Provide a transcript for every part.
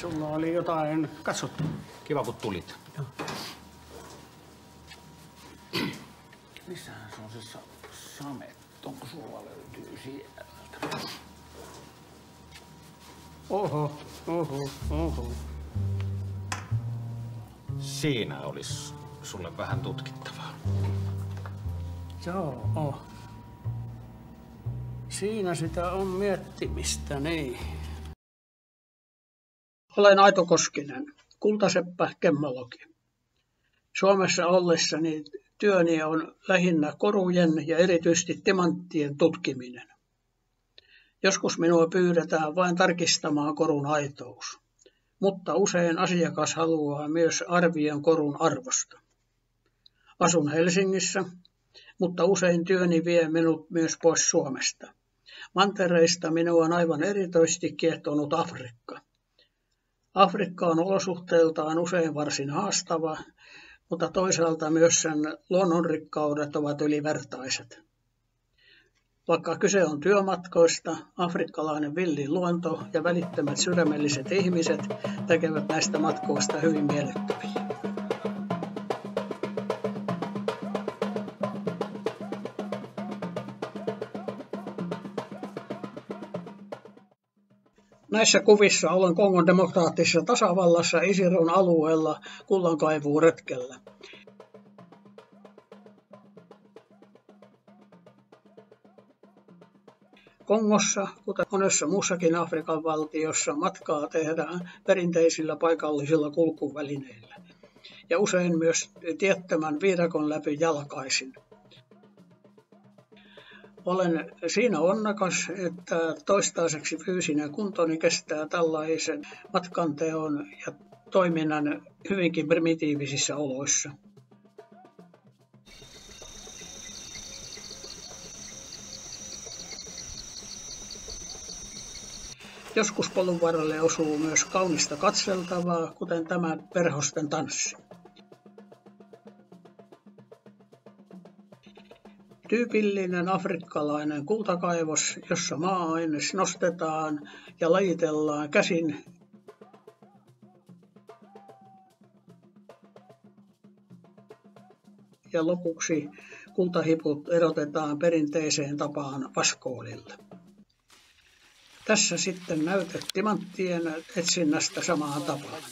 Sulla oli jotain katsottu. Kiva kun tulit. Missähän se on se sa- samet? Onko sulla löytyy sieltä? Oho, oho, oho. Siinä olisi sulle vähän tutkittavaa. Joo, oh. Siinä sitä on miettimistä, niin. Olen Aito Koskinen, kultaseppä kemmologi. Suomessa ollessani työni on lähinnä korujen ja erityisesti timanttien tutkiminen. Joskus minua pyydetään vain tarkistamaan korun aitous, mutta usein asiakas haluaa myös arvion korun arvosta. Asun Helsingissä, mutta usein työni vie minut myös pois Suomesta. Mantereista minua on aivan erityisesti kiehtonut Afrikka. Afrikka on olosuhteiltaan usein varsin haastava, mutta toisaalta myös sen luonnonrikkaudet ovat ylivertaiset. Vaikka kyse on työmatkoista, afrikkalainen villi luonto ja välittömät sydämelliset ihmiset tekevät näistä matkoista hyvin miellyttäviä. Näissä kuvissa olen Kongon demokraattisessa tasavallassa Isirun alueella kullankaivuuretkellä. Kongossa, kuten monessa muussakin Afrikan valtiossa, matkaa tehdään perinteisillä paikallisilla kulkuvälineillä ja usein myös tiettömän viidakon läpi jalkaisin. Olen siinä onnekas, että toistaiseksi fyysinen kuntoni kestää tällaisen matkanteon ja toiminnan hyvinkin primitiivisissä oloissa. Joskus polun varrelle osuu myös kaunista katseltavaa, kuten tämä perhosten tanssi. Tyypillinen afrikkalainen kultakaivos, jossa maa-aines nostetaan ja lajitellaan käsin ja lopuksi kultahiput erotetaan perinteiseen tapaan vaskoolilla. Tässä sitten näytet timanttien etsinnästä samaan tapaan.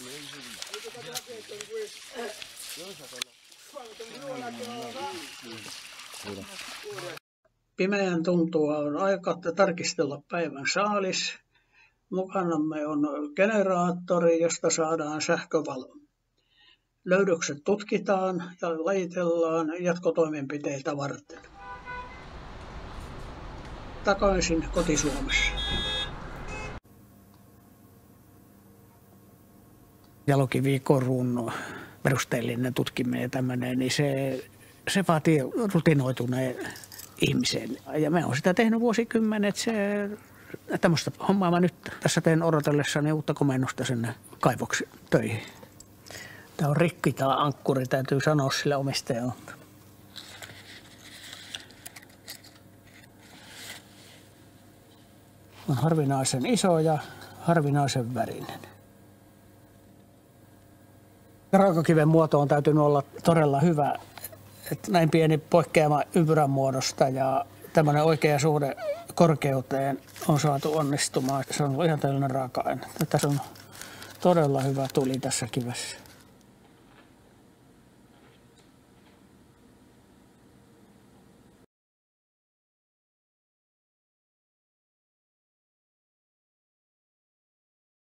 Pimeän tuntua on aika tarkistella päivän saalis. Mukanamme on generaattori, josta saadaan sähkövalo. Löydökset tutkitaan ja lajitellaan jatkotoimenpiteitä varten. Takaisin kotisuomessa. jalokivikorun perusteellinen tutkiminen ja tämmöinen, niin se, se vaatii rutinoituneen ihmisen. Ja me on sitä tehnyt vuosikymmenet. Se, tämmöistä hommaa mä nyt tässä teen odotellessani uutta komennusta sinne kaivoksi töihin. Tämä on rikki tämä ankkuri, täytyy sanoa sille omistajalle. On harvinaisen iso ja harvinaisen värinen. Raakakiven muoto on täytynyt olla todella hyvä. Että näin pieni poikkeama ympyrän muodosta ja tämmöinen oikea suhde korkeuteen on saatu onnistumaan. Se on ihan tällainen raaka-aine. Tässä on todella hyvä tuli tässä kivessä.